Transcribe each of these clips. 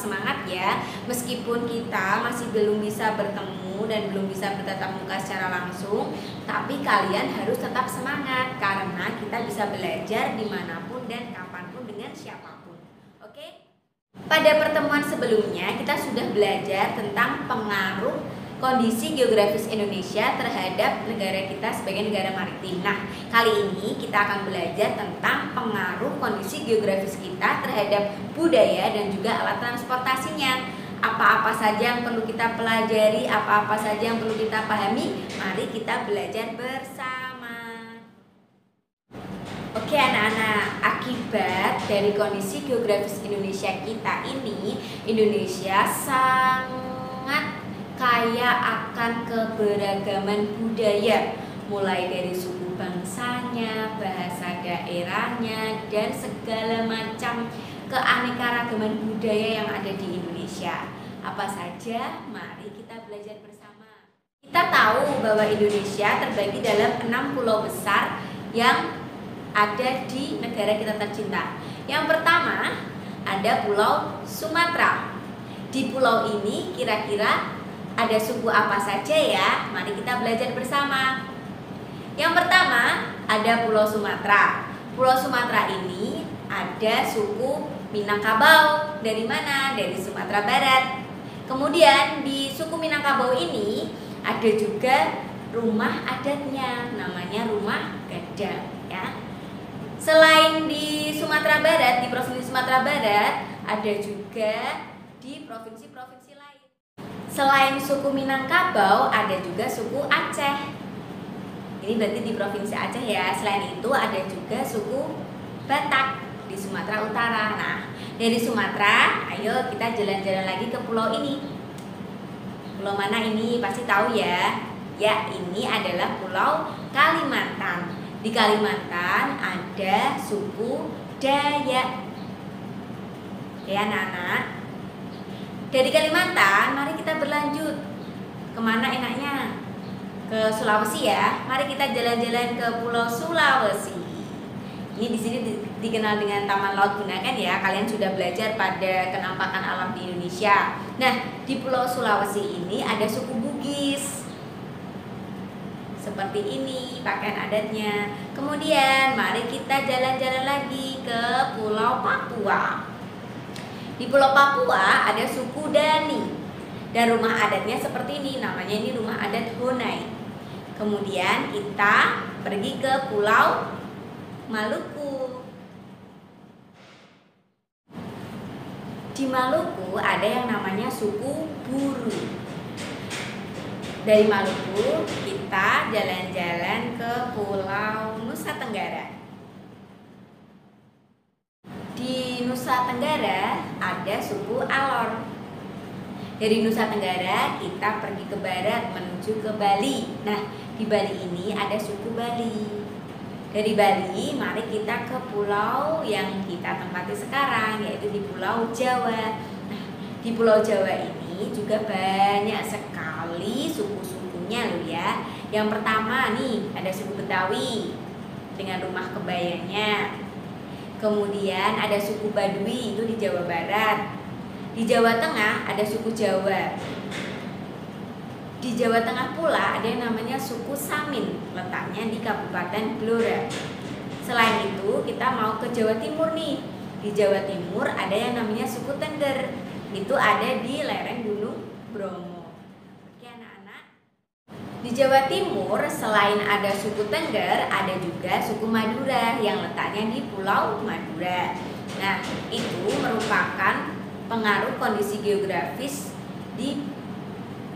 semangat ya. Meskipun kita masih belum bisa bertemu dan belum bisa bertatap muka secara langsung, tapi kalian harus tetap semangat karena kita bisa belajar di mana pun dan kapan pun dengan siapa pun. Oke? Pada pertemuan sebelumnya kita sudah belajar tentang pengaruh kondisi geografis Indonesia terhadap negara kita sebagai negara maritim. Nah, kali ini kita akan belajar tentang pengaruh kondisi geografis kita terhadap budaya dan juga alat transportasinya. Apa-apa saja yang perlu kita pelajari, apa-apa saja yang perlu kita pahami, mari kita belajar bersama. Oke anak-anak, akibat dari kondisi geografis Indonesia kita ini, Indonesia sangat kaya akan keberagaman budaya mulai dari suku bangsanya, bahasa daerahnya, dan segala macam keanekaragaman budaya yang ada di Indonesia. Apa saja? Mari kita belajar bersama. Kita tahu bahwa Indonesia terbagi dalam enam pulau besar yang ada di negara kita tercinta. Yang pertama ada Pulau Sumatera. Di pulau ini kira-kira ada suku apa saja ya? Mari kita belajar bersama. Yang pertama, ada Pulau Sumatera. Pulau Sumatera ini ada suku Minangkabau. Dari mana? Dari Sumatera Barat. Kemudian di suku Minangkabau ini ada juga rumah adatnya, namanya rumah gadang ya. Selain di Sumatera Barat, di Provinsi Sumatera Barat, ada juga di provinsi-provinsi Selain suku Minangkabau, ada juga suku Aceh. Ini berarti di provinsi Aceh ya. Selain itu ada juga suku Batak di Sumatera Utara. Nah, dari Sumatera, ayo kita jalan-jalan lagi ke pulau ini. Pulau mana ini? Pasti tahu ya. Ya, ini adalah Pulau Kalimantan. Di Kalimantan ada suku Dayak. Ya, anak-anak. Dari Kalimantan, mari kita berlanjut. Ke mana enaknya? Ke Sulawesi ya. Mari kita jalan-jalan ke Pulau Sulawesi. Ini di sini dikenal dengan Taman Laut Gunakan ya. Kalian sudah belajar pada kenampakan alam di Indonesia. Nah, di Pulau Sulawesi ini ada suku Bugis. Seperti ini pakaian adatnya. Kemudian mari kita jalan-jalan lagi ke Pulau Papua. Di Pulau Papua ada suku Dani dan rumah adatnya seperti ini, namanya ini rumah adat Honai. Kemudian kita pergi ke Pulau Maluku. Di Maluku ada yang namanya suku Buru. Dari Maluku kita jalan-jalan ke Pulau Nusa Tenggara. Di Nusa Tenggara ada suku Alor. Dari Nusa Tenggara kita pergi ke barat menuju ke Bali. Nah, di Bali ini ada suku Bali. Dari Bali, mari kita ke pulau yang kita tempati sekarang, yaitu di Pulau Jawa. Nah, di Pulau Jawa ini juga banyak sekali suku-sukunya loh ya. Yang pertama nih, ada suku Betawi dengan rumah kebayanya. Kemudian ada suku Badui itu di Jawa Barat. Di Jawa Tengah ada suku Jawa. Di Jawa Tengah pula ada yang namanya suku Samin, letaknya di Kabupaten Blora. Selain itu, kita mau ke Jawa Timur nih. Di Jawa Timur ada yang namanya suku Tengger. Itu ada di lereng Gunung Bromo. Jawa Timur, selain ada suku Tengger, ada juga suku Madura yang letaknya di Pulau Madura. Nah, itu merupakan pengaruh kondisi geografis di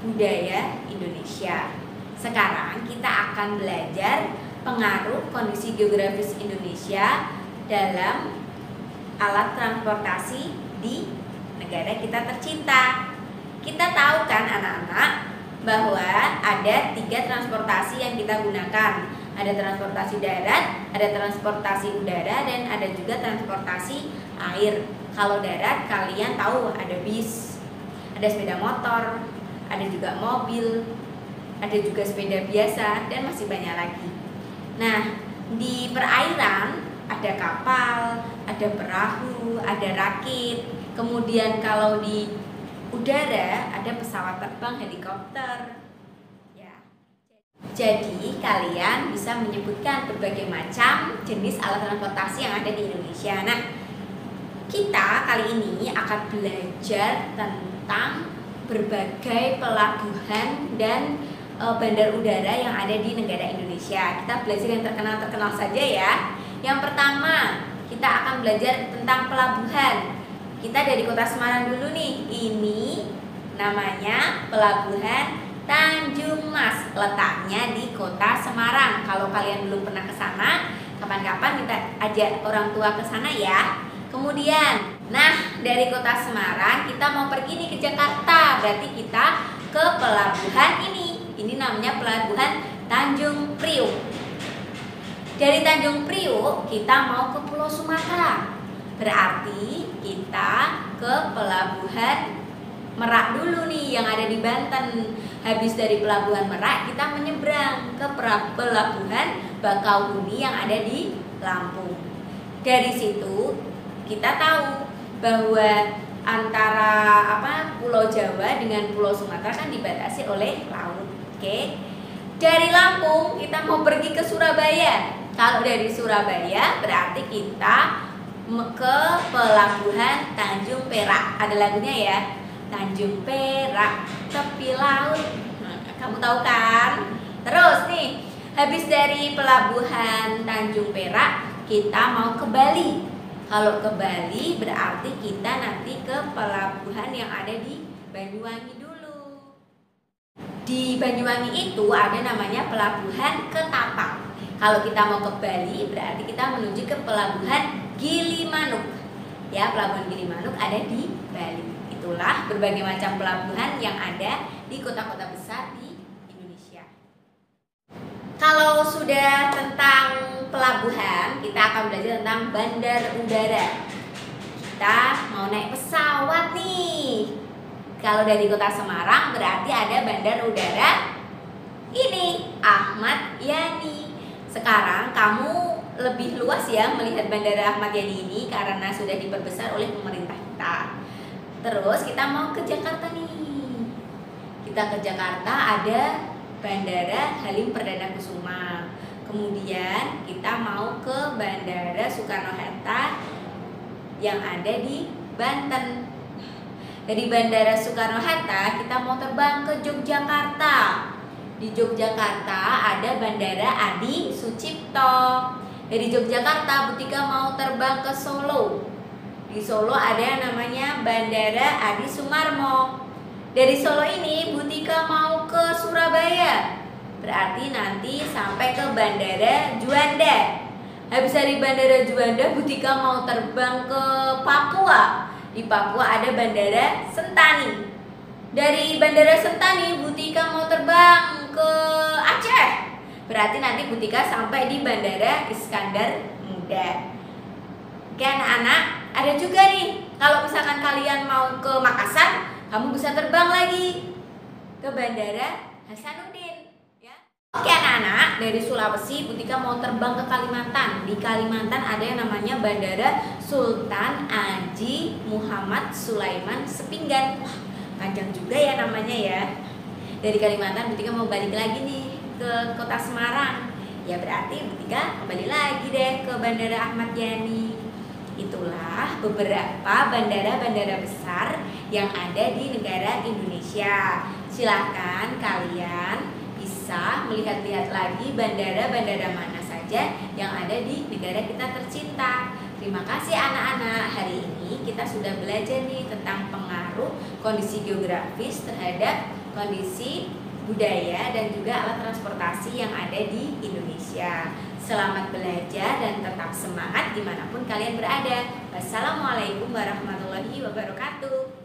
budaya Indonesia. Sekarang kita akan belajar pengaruh kondisi geografis Indonesia dalam alat transportasi di negara kita tercinta. Kita tahu kan anak-anak bahwa ada tiga transportasi yang kita gunakan ada transportasi darat, ada transportasi udara, dan ada juga transportasi air. Kalau darat, kalian tahu ada bis, ada sepeda motor, ada juga mobil, ada juga sepeda biasa, dan masih banyak lagi. Nah, di perairan ada kapal, ada perahu, ada rakit. Kemudian kalau di udara ada pesawat terbang, helikopter. Ya. Jadi kalian bisa menyebutkan berbagai macam jenis alat transportasi yang ada di Indonesia. Nah, kita kali ini akan belajar tentang berbagai pelabuhan dan e, bandar udara yang ada di negara Indonesia. Kita belajar yang terkenal-terkenal saja ya. Yang pertama, kita akan belajar tentang pelabuhan. Kita dari Kota Semarang dulu nih. Ini namanya Pelabuhan Tanjung Mas. Letaknya di Kota Semarang. Kalau kalian belum pernah ke sana, kapan-kapan kita ajak orang tua ke sana ya. Kemudian, nah dari kota Semarang kita mau pergi nih ke Jakarta, berarti kita ke pelabuhan ini. Ini namanya pelabuhan Tanjung Priuk. Dari Tanjung Priuk kita mau ke Pulau Sumatera. Berarti kita ke pelabuhan Merak dulu nih yang ada di Banten. Habis dari pelabuhan Merak kita menyeberang ke pelabuhan Bakauheni yang ada di Lampung. Dari situ kita tahu bahwa antara apa Pulau Jawa dengan Pulau Sumatera kan dibatasi oleh laut. Oke. Dari Lampung kita mau pergi ke Surabaya. Kalau dari Surabaya berarti kita ke pelabuhan Tanjung Perak. Ada lagunya ya. Tanjung Perak, tepi laut. Nah, kamu tahu kan? Terus nih, habis dari pelabuhan Tanjung Perak, kita mau ke Bali. Kalau ke Bali berarti kita nanti ke pelabuhan yang ada di Banyuwangi dulu. Di Banyuwangi itu ada namanya pelabuhan Ketapang. Kalau kita mau ke Bali berarti kita menuju ke pelabuhan Gilimanuk. Ya, pelabuhan Gilimanuk ada di Bali. Itulah berbagai macam pelabuhan yang ada di kota-kota besar di Indonesia. Kalau sudah tentang pelabuhan, kita akan belajar tentang bandar udara. Kita mau naik pesawat nih. Kalau dari kota Semarang berarti ada bandar udara ini Ahmad Yani. Sekarang kamu lebih luas ya melihat bandara Ahmad Yani ini karena sudah diperbesar oleh pemerintah kita. Terus kita mau ke Jakarta nih. Kita ke Jakarta ada Bandara Halim Perdana Kusuma. Kemudian kita mau ke Bandara Soekarno-Hatta yang ada di Banten. Dari Bandara Soekarno-Hatta kita mau terbang ke Yogyakarta. Di Yogyakarta ada Bandara Adi Sucipto. Dari Yogyakarta Butika mau terbang ke Solo. Di Solo ada yang namanya Bandara Adi Sumarmo. Dari Solo ini Butika mau ke Surabaya Berarti nanti sampai ke Bandara Juanda. Habis dari Bandara Juanda, Butika mau terbang ke Papua. Di Papua ada Bandara Sentani. Dari Bandara Sentani, Butika mau terbang. Berarti nanti Butika sampai di Bandara Iskandar Muda. Oke anak-anak, ada juga nih kalau misalkan kalian mau ke Makassar, kamu bisa terbang lagi ke Bandara Hasanuddin. Oke anak-anak, dari Sulawesi Butika mau terbang ke Kalimantan. Di Kalimantan ada yang namanya Bandara Sultan Aji Muhammad Sulaiman Sepinggan. Wah, panjang juga ya namanya ya. Dari Kalimantan Butika mau balik lagi nih ke kota Semarang. Ya berarti Butika kembali lagi deh ke Bandara Ahmad Yani. Itulah beberapa bandara-bandara besar yang ada di negara Indonesia. Silahkan kalian bisa melihat-lihat lagi bandara-bandara mana saja yang ada di negara kita tercinta. Terima kasih anak-anak. Hari ini kita sudah belajar nih tentang pengaruh kondisi geografis terhadap kondisi budaya dan juga alat transportasi yang ada di Indonesia. Selamat belajar dan tetap semangat di mana pun kalian berada. Wassalamualaikum warahmatullahi wabarakatuh.